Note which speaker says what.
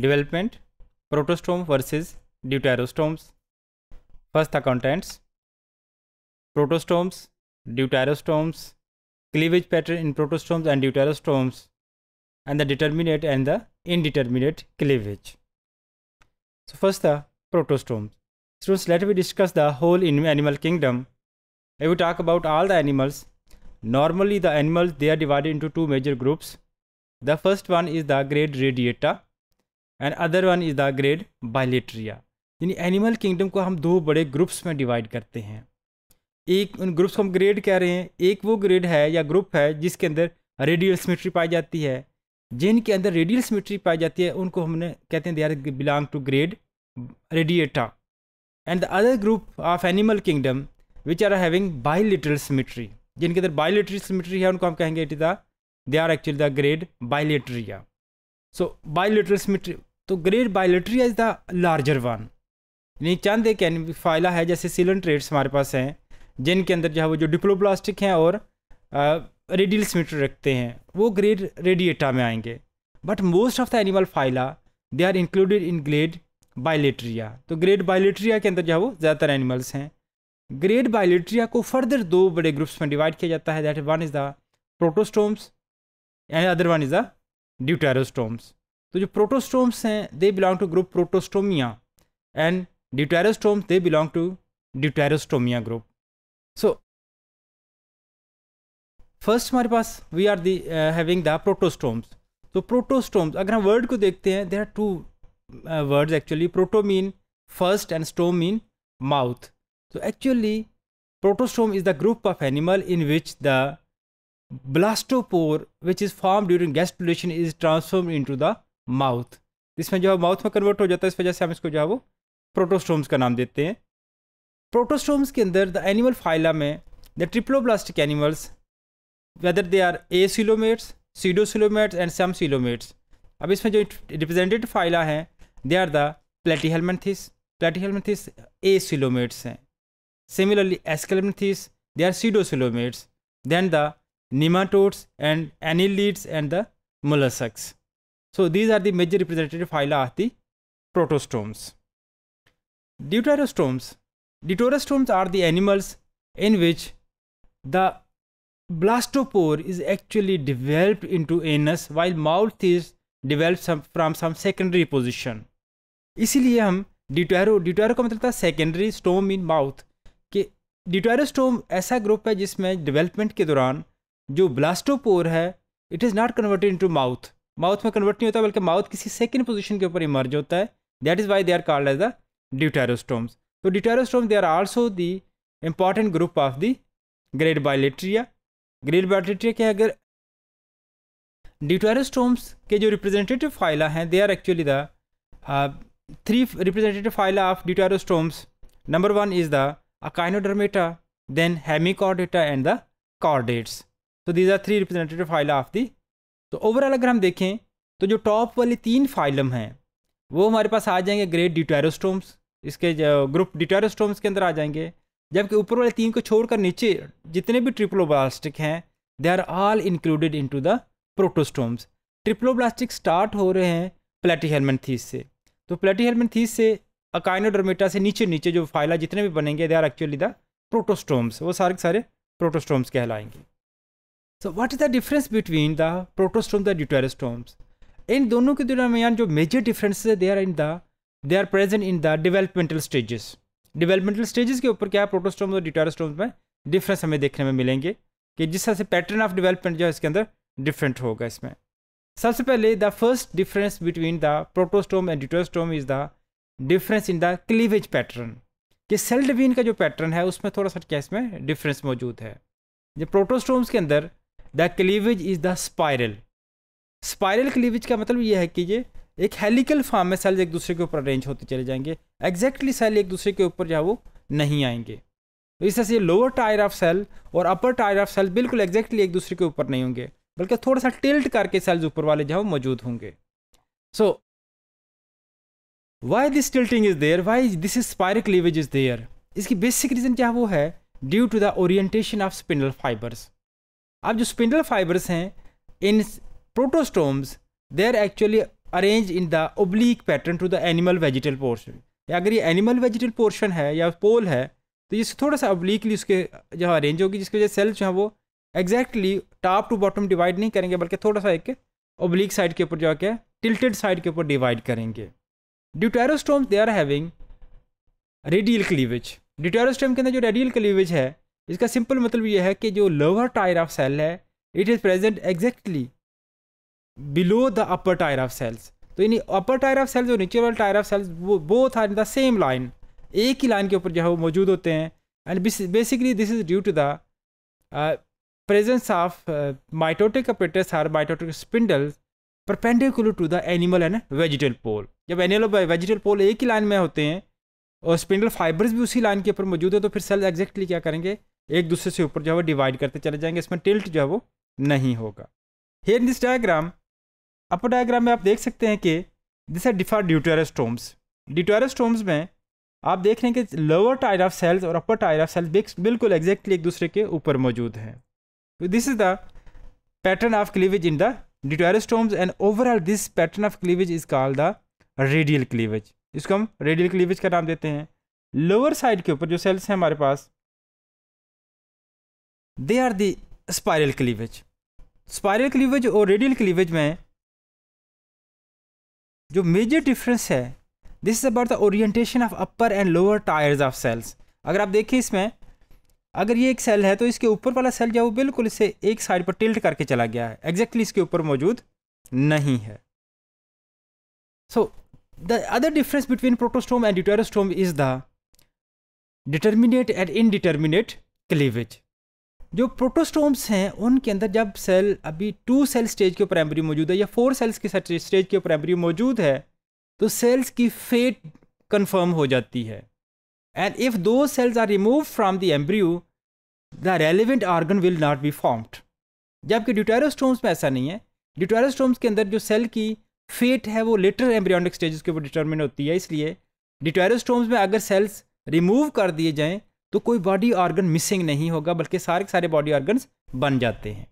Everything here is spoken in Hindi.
Speaker 1: development protostome versus deuterostomes first the contents protostomes deuterostomes cleavage pattern in protostomes and deuterostomes and the determinate and the indeterminate cleavage. So first the protostomes students let me discuss the whole animal kingdom. If we talk about all the animals normally the animals they are divided into two major groups. The first one is the grade radiata and other one is the grade bilateria यानी एनिमल किंगडम को हम दो बड़े ग्रुप्स में डिवाइड करते हैं। एक, उन ग्रुप्स को हम ग्रेड कह रहे हैं। एक वो ग्रेड है या ग्रुप है जिसके अंदर रेडियल सिमेट्री पाई जाती है। जिनके अंदर रेडियल सिमेट्री पाई जाती है, उनको हमने कहते हैं they are belong to grade radiata and the other group of animal kingdom which are having bilateral symmetry जिनके अंदर बायोलिटरल सिमेट्री है, उनको हम कहेंगे it is the they are actually the grade bilateria. So, bilateral symmetry तो grade bilateria is the larger one यानी चंद एक फाइला है जैसे सिलन ट्रेड्स हमारे पास हैं, जिनके अंदर जो है वो जो डिप्लोप्लास्टिक हैं और रेडियल सिमेट्री रखते हैं, वो ग्रेड रेडिएटा में आएँगे। But most of the animal phyla they are included in grade bilateria तो ग्रेड बायोलेट्रिया के अंदर जो है वो ज़्यादातर एनिमल्स हैं। ग्रेड बायोलेट्रिया को फर्दर दो बड़े ग्रुप्स में डिवाइड किया जाता है that one is the protostomes and other one is the deuterostomes तो जो प्रोटोस्टोम्स हैं they belong to group protostomia and deuterostomes they belong to deuterostomia group so first हमारे पास we are the having the protostomes तो प्रोटोस्टोम्स अगर हम वर्ड को देखते हैं there are two words actually proto mean first and stome mean mouth so, actually, protostome is the group of animal in which the blastopore, which is formed during gastrulation is transformed into the mouth इसमें जो है माउथ में कन्वर्ट हो जाता है, इस वजह से हम इसको जो है वो प्रोटोस्टोम्स का नाम देते हैं। प्रोटोस्टोम्स के अंदर द एनिमल फाइला में the triploblastic animals whether they are acoelomates pseudocoelomates and some coelomates अब इसमें जो रिप्रेजेंटेटिव फाइला हैं they are the platyhelminthes platyhelminthes acoelomates हैं। Similarly aschelminthes they are pseudocoelomates then the nematodes and annelids and the mollusks. So these are the major representative phyla of the protostomes. Deuterostomes. Deuterostomes are the animals in which the blastopore is actually developed into anus while mouth is developed some, from some secondary position. इसीलिए हम डिटोरो डिटोरो का मतलब था सेकेंडरी स्टोम इन माउथ कि डिटोरोस्टोम ऐसा ग्रुप है जिसमें डेवलपमेंट के दौरान जो ब्लास्टोपोर है it is not converted into mouth mouth में कन्वर्ट नहीं होता, बल्कि माउथ किसी सेकेंड पोजिशन के ऊपर इमर्ज होता है। That is why they are called as the deuterostomes तो deuterostome they are also the important group of the great bilateria great bilateria के अगर ड्यूटेरोस्टोम्स के जो रिप्रेजेंटेटिव फाइला हैं they are actually the three representative phyla of deuterostomes number one is the echinodermata then hemichordata and the chordates तो these are three representative phyla of the तो ओवरऑल अगर हम देखें तो जो टॉप वाले तीन फाइलम हैं, वो हमारे पास आ जाएँगे ग्रेट डिटेरोस्टोम्स इसके ग्रुप डिटेरोस्टोम्स के अंदर आ जाएँगे। जबकि ऊपर वाले तीन को छोड़कर नीचे जितने भी ट्रिप्लोब्लास्टिक हैं they are all included into the protostomes triploblastic start हो रहे हैं प्लेटीहेलमेंथीस से। तो प्लेटीहेलमेंथीस से अकाइनोडर्मेटा से नीचे नीचे जो फाइला जितने भी बनेंगे they are actually the protostomes वो सारे सारे protostomes कहलाएँगे। So what is the difference between the protostome the deuterostomes इन दोनों के दरमियान जो मेजर डिफरेंस है they are in the they are present in the developmental stages developmental stages के ऊपर क्या प्रोटोस्टोम और ड्यूटेरोस्टोम्स में डिफरेंस हमें देखने में मिलेंगे कि जिस तरह से पैटर्न ऑफ़ डेवलपमेंट जो है इसके अंदर डिफरेंट होगा इसमें। सबसे पहले the first difference between the protostome and deuterostome is the difference in the cleavage pattern कि सेल डिवीन का जो पैटर्न है, उसमें थोड़ा सा क्या इसमें डिफरेंस मौजूद है। जो प्रोटोस्टोम्स के अंदर the cleavage is the spiral spiral cleavage का मतलब ये है कि ये एक हेलिकल फॉर्म में सेल्स एक दूसरे के ऊपर अरेंज होते चले जाएँगे। एग्जैक्टली सेल एक दूसरे के ऊपर जो वो नहीं आएँगे। तो इस तरह से लोअर टायर ऑफ़ सेल और अपर टायर ऑफ़ सेल बिल्कुल एग्जैक्टली एक दूसरे के ऊपर नहीं होंगे, बल्कि थोड़ा सा टिल्ट करके सेल्स ऊपर वाले जो है मौजूद होंगे। So why this tilting is there why this is spiral cleavage is there इसकी बेसिक रीजन क्या वो है? Due to the orientation of spinal fibres अब जो स्पिंडल फाइबर्स हैं in protostomes they are actually arrange in the oblique pattern to the animal vegetal portion अगर ये एनिमल वेजिटल पोर्शन है या पोल है तो ये थोड़ा सा ओब्लीकली उसके, जो अरेंज होगी, जिसकी वजह सेल्स जो है वो exactly top to bottom divide नहीं करेंगे, बल्कि थोड़ा सा एक ओब्लीक साइड के ऊपर जो है टिल्टेड साइड के ऊपर डिवाइड करेंगे। Deuterostomes they are having radial cleavage deuterostome के अंदर जो रेडियल क्लीवेज है इसका सिंपल मतलब यह है कि जो लोअर टायर ऑफ़ सेल है it is present exactly below the upper tier of cells तो in upper tier of cells और नीचे वाले टायर ऑफ़ सेल्स वो both are in the same line एक ही लाइन के ऊपर जो है वो मौजूद होते हैं। And basically this is due to the presence of mitotic apparatus or mitotic spindle perpendicular to the animal and vegetal pole जब एनिमल वेजिटल पोल एक ही लाइन में होते हैं और स्पिंडल फाइबर्स भी उसी लाइन के ऊपर मौजूद है तो फिर सेल एग्जैक्टली क्या करेंगे? एक दूसरे से ऊपर जो है वो डिवाइड करते चले जाएँगे, इसमें टिल्ट जो है वो नहीं होगा। Here in this diagram upper diagram में आप देख सकते हैं कि this are differ deuterostomes deuterostomes में आप देख रहे हैं कि लोअर टायर ऑफ़ सेल्स और अपर टायर ऑफ़ सेल्स बिल्कुल एग्जैक्टली एक दूसरे के ऊपर मौजूद हैं। तो this is the pattern of cleavage in the deuterostomes and overall this pattern of cleavage is called the radial cleavage इसको हम रेडियल क्लीवेज का नाम देते हैं। लोअर साइड के ऊपर जो सेल्स हैं हमारे पास they are the spiral cleavage spiral cleavage और रेडियल क्लीवेज में जो मेजर डिफरेंस है this is about the orientation of upper and lower tiers of cells अगर आप देखें इसमें, अगर ये एक सेल है तो इसके ऊपर वाला सेल जो है वो बिल्कुल इसे एक साइड पर टिल्ट करके चला गया है। एग्जैक्टली exactly इसके ऊपर मौजूद नहीं है। So the other difference between protostome and deuterostome is the determinate and indeterminate cleavage जो प्रोटोस्टोम्स हैं, उनके अंदर जब सेल अभी टू सेल स्टेज के ऊपर एम्ब्रियो मौजूद है या फोर सेल्स के स्टेज के ऊपर एम्ब्रियो मौजूद है तो सेल्स की फेट कंफर्म हो जाती है। एंड इफ़ दो cells are remove from the embryo the relevant organ will not be formed जबकि ड्यूटेरोस्टोम्स में ऐसा नहीं है। ड्यूटेरोस्टोम्स के अंदर जो सेल की फेट है, वो लेटर एम्ब्रियोनिक स्टेजेस के ऊपर डिटर्मिन होती है, इसलिए डिटोरोस्टोम्स में अगर सेल्स रिमूव कर दिए जाएँ तो कोई बॉडी ऑर्गन मिसिंग नहीं होगा, बल्कि सारे सारे बॉडी ऑर्गन्स बन जाते हैं।